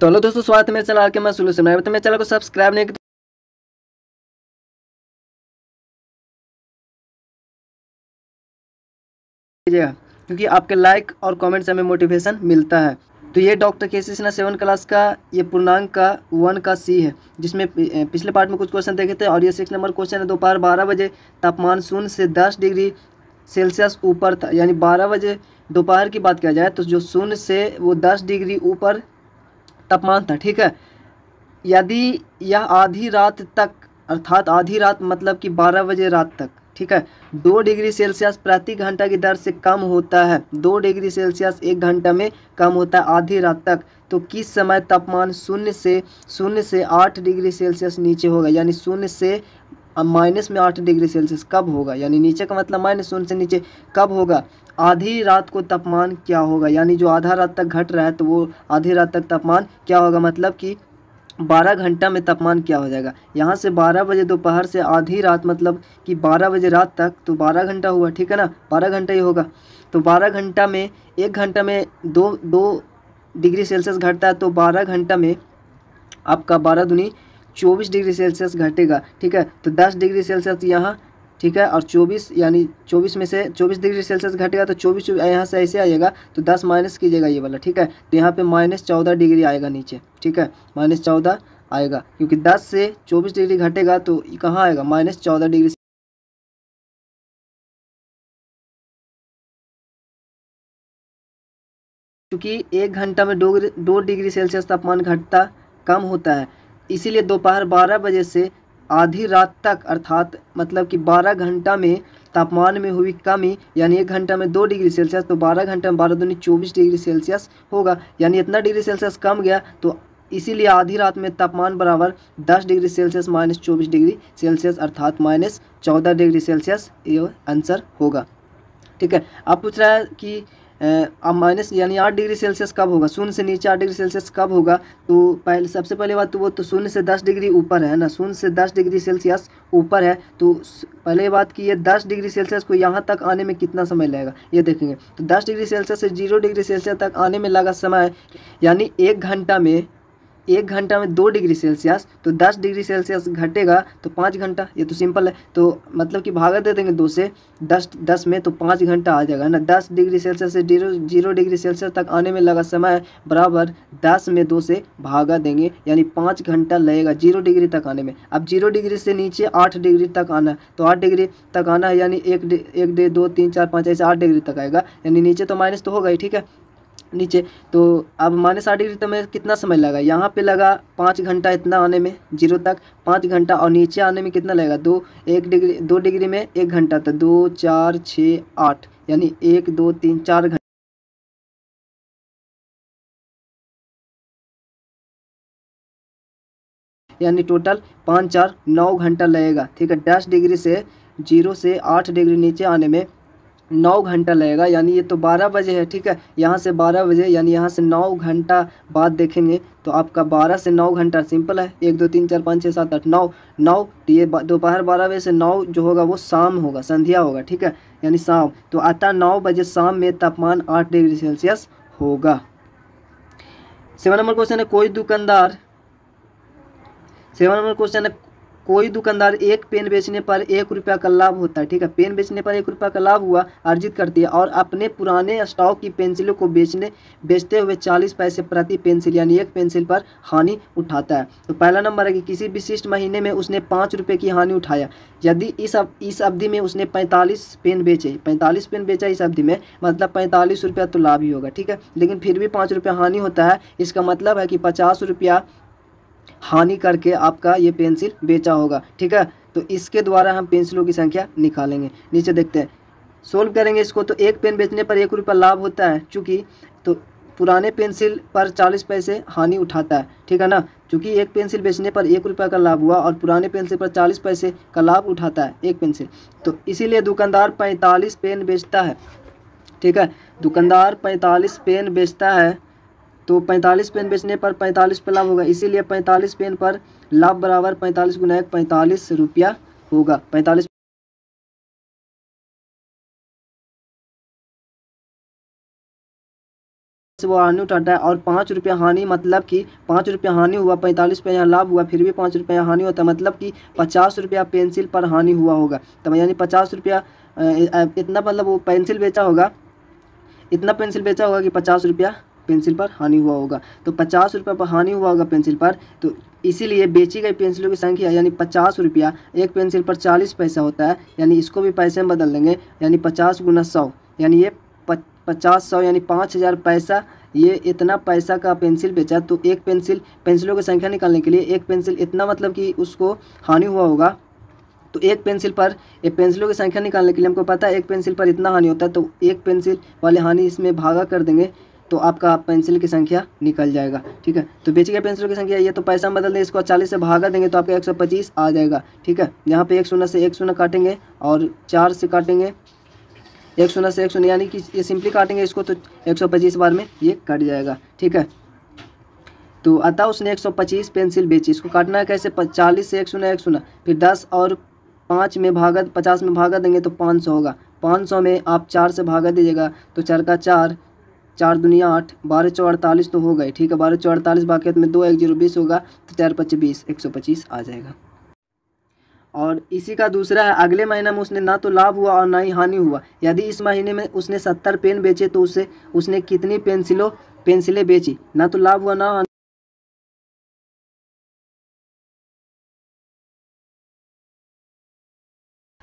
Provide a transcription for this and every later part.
तो हेलो दोस्तों, स्वागत है मेरे चैनल के मैं। सोल्यूशन तो मेरे चैनल को सब्सक्राइब नहीं कीजिएगा, क्योंकि आपके लाइक और कमेंट से हमें मोटिवेशन मिलता है। तो ये डॉक्टर के सी सिन्हा सेवन क्लास का, ये पूर्णांक का वन का सी है, जिसमें पिछले पार्ट में कुछ क्वेश्चन देखे थे, और ये सिक्स नंबर क्वेश्चन है। दोपहर बारह बजे तापमान शून्य से दस डिग्री सेल्सियस ऊपर था, यानी बारह बजे दोपहर की बात किया जाए तो जो शून्य से वो दस डिग्री ऊपर तापमान था ठीक है? यदि यह आधी रात तक, अर्थात आधी रात मतलब कि बारह बजे रात तक, ठीक है? दो डिग्री सेल्सियस प्रति घंटा की दर से कम होता है। दो डिग्री सेल्सियस एक घंटा में कम होता है आधी रात तक। तो किस समय तापमान शून्य से शून्य से आठ डिग्री सेल्सियस नीचे होगा? यानी शून्य से माइनस में आठ डिग्री सेल्सियस कब होगा? यानी नीचे का मतलब माइनस शून्य से नीचे कब होगा? आधी रात को तापमान क्या होगा? यानी जो आधा रात तक घट रहा है तो वो आधी रात तक तापमान क्या होगा? मतलब कि बारह घंटा में तापमान क्या हो जाएगा? यहाँ से बारह बजे दोपहर से आधी रात मतलब कि बारह बजे रात तक तो बारह घंटा हुआ, ठीक है ना? बारह घंटा ही होगा। तो बारह घंटा में, एक घंटा में दो दो डिग्री सेल्सियस घटता है तो बारह घंटा में आपका बारह दुनी चौबीस डिग्री सेल्सियस घटेगा, ठीक है? तो दस डिग्री सेल्सियस यहाँ, ठीक है? और चौबीस, यानी चौबीस में से चौबीस डिग्री सेल्सियस घटेगा तो चौबीस यहाँ से ऐसे आएगा तो दस माइनस कीजिएगा ये वाला, ठीक है? तो यहाँ पे माइनस चौदह डिग्री आएगा नीचे, ठीक है? माइनस चौदह आएगा, क्योंकि दस से चौबीस डिग्री घटेगा तो कहाँ आएगा? माइनस चौदह डिग्री क्योंकि एक घंटा में दो दो डिग्री सेल्सियस तापमान घटता कम होता है। इसीलिए दोपहर बारह बजे से आधी रात तक, अर्थात मतलब कि 12 घंटा में तापमान में हुई कमी, यानी एक घंटा में दो डिग्री सेल्सियस तो 12 घंटा में बारह दूनी चौबीस डिग्री सेल्सियस होगा। यानी इतना डिग्री सेल्सियस कम गया तो इसीलिए आधी रात में तापमान बराबर 10 डिग्री सेल्सियस माइनस चौबीस डिग्री सेल्सियस, अर्थात माइनस चौदह डिग्री सेल्सियस ये आंसर होगा। ठीक है अब पूछ रहा है कि माइनस यानी आठ डिग्री सेल्सियस कब होगा? शून्य से नीचे आठ डिग्री सेल्सियस कब होगा? तो पहले, सबसे पहले बात तो वो तो शून्य से दस डिग्री ऊपर है ना? शून्य से दस डिग्री सेल्सियस ऊपर है तो पहले बात की ये दस डिग्री सेल्सियस को यहाँ तक आने में कितना समय लगेगा? ये देखेंगे। तो दस डिग्री सेल्सियस से ज़ीरो डिग्री सेल्सियस तक आने में लगा समय यानी एक घंटा में एक घंटा में दो डिग्री सेल्सियस तो दस डिग्री सेल्सियस घटेगा तो पाँच घंटा, ये तो सिंपल है। तो मतलब कि भागा दे देंगे दो से, दस दस में तो पाँच घंटा आ जाएगा ना? दस डिग्री सेल्सियस से ज़ीरो ज़ीरो डिग्री सेल्सियस तक आने में लगा समय बराबर दस में दो से भागा देंगे, यानी पाँच घंटा लगेगा ज़ीरो डिग्री तक आने में। अब ज़ीरो डिग्री से नीचे आठ डिग्री तक आना है तो आठ डिग्री तक आना है, यानी एक एक दो, तीन, चार, पाँच, ऐसे आठ डिग्री तक आएगा, यानी नीचे तो माइनस तो होगा ही, ठीक है? नीचे। तो अब माइनस आठ डिग्री तो में कितना समय लगा? यहाँ पे लगा पाँच घंटा इतना आने में, ज़ीरो तक। पाँच घंटा और नीचे आने में कितना लगेगा? दो, एक डिग्री, दो डिग्री में एक घंटा तो दो, चार, छः, आठ, यानी एक, दो, तीन, चार घंटे यानी टोटल पाँच, चार, नौ घंटा लगेगा। ठीक है, दस डिग्री से ज़ीरो से आठ डिग्री नीचे आने में नौ घंटा लगेगा, यानी ये तो बारह बजे है, ठीक है? यहाँ से बारह बजे, यानी यहाँ से नौ घंटा बाद देखेंगे तो आपका बारह से नौ घंटा सिंपल है। एक, दो, तीन, चार, पाँच छः सात, आठ, नौ नौ तो ये दोपहर बारह बजे से नौ जो होगा वो शाम होगा, संध्या होगा, ठीक है? यानी शाम तो आता नौ बजे शाम में तापमान आठ डिग्री सेल्सियस होगा। सेवन नंबर क्वेश्चन है, कोई दुकानदार सेवन नंबर क्वेश्चन है कोई दुकानदार एक पेन बेचने पर एक रुपया का लाभ होता है, ठीक है? पेन बेचने पर एक रुपया का लाभ हुआ, अर्जित करती है और अपने पुराने स्टॉक की पेंसिलों को बेचने, बेचते हुए चालीस पैसे प्रति पेंसिल यानी एक पेंसिल पर हानि उठाता है। तो पहला नंबर है कि किसी विशिष्ट महीने में उसने पाँच रुपये की हानि उठाया। यदि इस अब इस अवधि में उसने पैंतालीस पेन बेचे, पैंतालीस पेन बेचा इस अवधि में मतलब पैंतालीस रुपया तो लाभ ही होगा, ठीक है? लेकिन फिर भी पाँच हानि होता है, इसका मतलब है कि पचास रुपया हानि करके आपका ये पेंसिल बेचा होगा, ठीक है? तो इसके द्वारा हम पेंसिलों की संख्या निकालेंगे। नीचे देखते हैं। सोल्व करेंगे इसको तो एक पेन बेचने पर एक रुपया लाभ होता है, चूँकि तो पुराने पेंसिल पर चालीस पैसे हानि उठाता है, ठीक है ना? चूँकि एक पेंसिल बेचने पर एक रुपये का लाभ हुआ और पुराने पेंसिल पर चालीस पैसे का लाभ उठाता है एक पेंसिल। तो इसीलिए दुकानदार पैंतालीस पेन बेचता है, ठीक है? दुकानदार पैंतालीस पेन बेचता है तो पैंतालीस पेन बेचने पर पैंतालीस पे लाभ होगा। इसीलिए पैंतालीस पेन पर लाभ बराबर पैंतालीस गुना एक पैंतालीस रुपया होगा। पैंतालीस वो हानि उठाता है और पाँच रुपया हानि मतलब कि पाँच रुपया हानि हुआ, पैंतालीस रुपया यहाँ लाभ हुआ, फिर भी पाँच रुपया हानि होता है। मतलब कि पचास रुपया पेंसिल पर हानि हुआ होगा। तो यानी पचास रुपया इतना मतलब वो पेंसिल बेचा होगा, इतना पेंसिल बेचा होगा कि पचास रुपया पेंसिल पर हानि हुआ होगा। तो पचास रुपये पर हानि हुआ होगा पेंसिल पर तो इसीलिए बेची गई पेंसिलों की संख्या, यानी पचास रुपया, एक पेंसिल पर चालीस पैसा होता है, यानी इसको भी पैसे में बदल देंगे, यानी पचास गुना सौ, यानी ये पचास सौ, यानी पाँच हज़ार पैसा, ये इतना पैसा का पेंसिल बेचा तो एक पेंसिल, पेंसिलों की संख्या निकालने के लिए एक पेंसिल इतना मतलब कि उसको हानि हुआ होगा। तो एक पेंसिल पर, एक पेंसिलों की संख्या निकालने के लिए हमको पता है, एक पेंसिल पर इतना हानि होता है तो एक पेंसिल वाले हानि इसमें भागा कर देंगे। तो आपका पेंसिल की संख्या निकल जाएगा, ठीक है? तो बेची गई पेंसिल की संख्या ये तो पैसा बदल दें, इसको चालीस से भागा देंगे तो आपका एक सौ पच्चीस आ जाएगा, ठीक है? यहाँ पे एक शून्य से एक शून्य काटेंगे और चार से काटेंगे, एक शून्य से एक शून्य, यानी कि ये सिंपली काटेंगे इसको तो एक सौ पच्चीस बार में ये कट जाएगा, ठीक है? तो अतः उसने एक सौ पच्चीस पेंसिल बेची, इसको काटना है कैसे? चालीस से एक शून्य एक शून्य, फिर दस और पाँच में भागा, पचास में भागा देंगे तो पाँच सौ होगा, पाँच सौ में आप चार से भागा दीजिएगा तो चार का चार चार दुनिया आठ, बारह सौ अड़तालीस तो हो गए, ठीक है? बारह सौ अड़तालीस बाकी में दो एक ज़ीरो बीस होगा तो चार पच्चीस बीस, एक सौ पच्चीस आ जाएगा। और इसी का दूसरा है, अगले महीने में उसने ना तो लाभ हुआ और ना ही हानि हुआ। यदि इस महीने में उसने सत्तर पेन बेचे तो उसे, उसने कितनी पेंसिलों, पेंसिलें बेची? ना तो लाभ हुआ, ना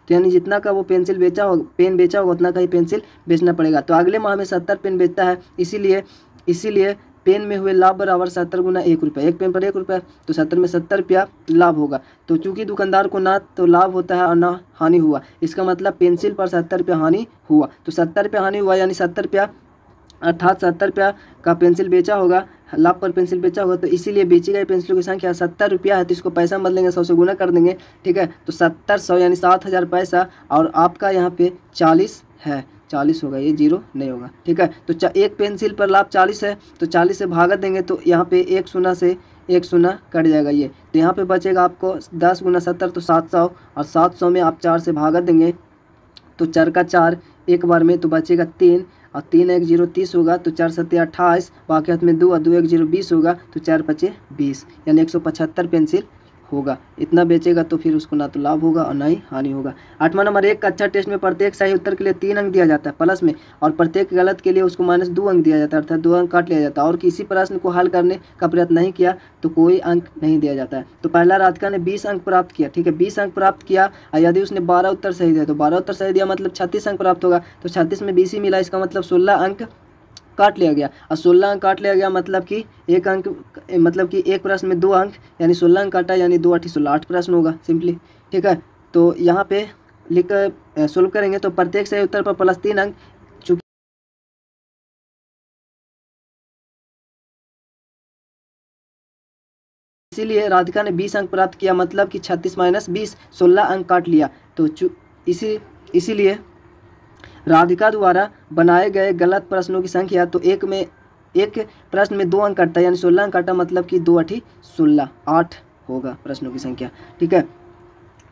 तो यानी जितना का वो पेंसिल बेचा हो पेन बेचा होगा, उतना का ही पेंसिल बेचना पड़ेगा। तो अगले माह में सत्तर पेन बेचता है, इसीलिए इसीलिए पेन में हुए लाभ बराबर सत्तर गुना एक रुपया। एक पेन पर एक रुपया तो सत्तर में सत्तर रुपया लाभ होगा। तो चूँकि दुकानदार को ना तो लाभ होता है और ना हानि हुआ, इसका मतलब पेंसिल पर सत्तर रुपया हानि हुआ। तो सत्तर रुपया हानि हुआ, यानी सत्तर रुपया, अर्थात सत्तर रुपया का पेंसिल बेचा होगा लाभ पर पेंसिल बेचा होगा तो इसीलिए बेची गई पेंसिलों की संख्या सत्तर रुपया है तो इसको पैसा बदलेंगे सौ से गुना कर देंगे, ठीक है? तो सत्तर सौ यानी सात हज़ार पैसा, और आपका यहाँ पे चालीस है, चालीस होगा, ये ज़ीरो नहीं होगा, ठीक है? तो एक पेंसिल पर लाभ चालीस है तो चालीस से भागत देंगे तो यहाँ पे एक शून्य से एक शून्य कट जाएगा ये। तो यहाँ पे बचेगा आपको दस गुना सत्तर तो सात सौ, और सात सौ में आप चार से भागत देंगे तो चार का चार एक बार में तो बचेगा तीन और तीन एक ज़ीरो तीस होगा तो चार सत्तर अट्ठाईस, बाकी हाथ में दो और दो एक ज़ीरो बीस होगा तो चार पचे बीस, यानी एक सौ पचहत्तर पेंसिल होगा। इतना बेचेगा तो फिर उसको ना तो लाभ होगा और ना ही हानि होगा। आठवां नंबर, एक अच्छा टेस्ट में प्रत्येक सही उत्तर के लिए तीन अंक दिया जाता है प्लस में और प्रत्येक गलत के लिए उसको माइनस दो अंक दिया जाता है, अर्थात दो अंक काट लिया जाता है और किसी प्रश्न को हल करने का प्रयत्न नहीं किया तो कोई अंक नहीं दिया जाता है। तो पहला राधिका ने बीस अंक प्राप्त किया, ठीक है? बीस अंक प्राप्त किया और यदि उसने बारह उत्तर सही दिया तो बारह उत्तर सही दिया मतलब छत्तीस अंक प्राप्त होगा। तो छत्तीस में बीस ही मिला, इसका मतलब सोलह अंक काट लिया गया। और सोलह अंक काट लिया गया मतलब कि एक अंक मतलब कि एक प्रश्न में दो अंक, यानी सोलह अंक काटा, यानी दो अठी सोलह, आठ प्रश्न होगा, सिंपली। ठीक है? तो यहाँ पे लिख कर सोल्व करेंगे तो प्रत्येक सही उत्तर पर प्लस तीन अंक इसीलिए राधिका ने बीस अंक प्राप्त किया मतलब कि छत्तीस माइनस बीस, सोलह अंक काट लिया। तो इसी, इसीलिए राधिका द्वारा बनाए गए गलत प्रश्नों की संख्या तो एक में, एक प्रश्न में दो अंक कटता है, यानी सोलह अंक काटा मतलब कि दो अठी सोलह, आठ होगा प्रश्नों की संख्या। ठीक है?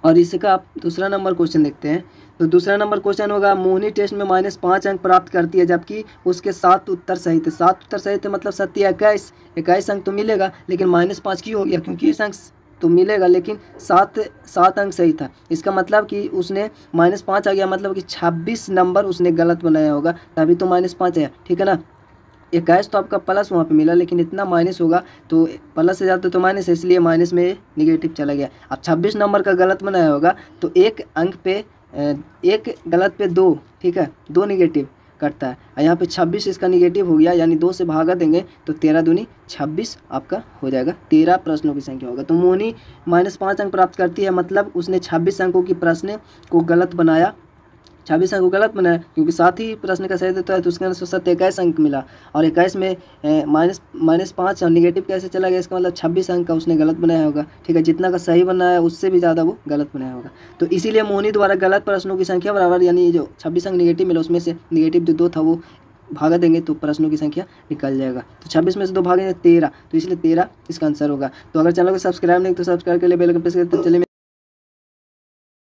और इसका आप दूसरा नंबर क्वेश्चन देखते हैं। तो दूसरा नंबर क्वेश्चन होगा, मोहनी टेस्ट में माइनस पाँच अंक प्राप्त करती है, जबकि उसके सात उत्तर सही थे सात उत्तर सही थे मतलब सत्य इक्कीस इक्कीस अंक तो मिलेगा, लेकिन माइनस पाँच क्यों हो गया? क्योंकि इस अंक तो मिलेगा, लेकिन सात सात अंक सही था। इसका मतलब कि उसने माइनस पाँच आ गया मतलब कि छब्बीस नंबर उसने गलत बनाया होगा, तभी तो माइनस पाँच आया, ठीक है ना? इक्कीस तो आपका प्लस वहाँ पे मिला, लेकिन इतना माइनस होगा तो प्लस से ज़्यादा तो माइनस है, इसलिए माइनस में निगेटिव चला गया। अब छब्बीस नंबर का गलत बनाया होगा तो एक अंक पे एक गलत पे दो, ठीक है? दो निगेटिव कटता है। और यहाँ पे छब्बीस इसका निगेटिव हो गया, यानी दो से भागा देंगे तो तेरह दूनी छब्बीस आपका हो जाएगा। तेरह प्रश्नों की संख्या होगा। तो मोहनी माइनस पाँच अंक प्राप्त करती है मतलब उसने छब्बीस अंकों की प्रश्न को गलत बनाया। छब्बीस अंक गलत बनाया क्योंकि साथ ही प्रश्न का सही देता है तो उसके अंदर सत्य इक्कीस अंक मिला। और इक्कीस में माइनस माइनस पाँच और निगेटिव कैसे चला गया, इसका मतलब छब्बीस अंक का उसने गलत बनाया होगा। ठीक है, जितना का सही बनाया है, उससे भी ज़्यादा वो गलत बनाया होगा। तो इसीलिए मोहनी द्वारा गलत प्रश्नों की संख्या बराबर, यानी जो छब्बीस अंक निगेटिव मिला, उसमें से निगेटिव जो दो था, वो भागा देंगे तो प्रश्नों की संख्या निकल जाएगा। तो छब्बीस में से दो भागेंगे तेरह। तो इसलिए तेरह इसका आंसर होगा। तो अगर चैनल को सब्सक्राइब नहीं तो सब्सक्राइब के लिए बेल प्रेस करते चलिए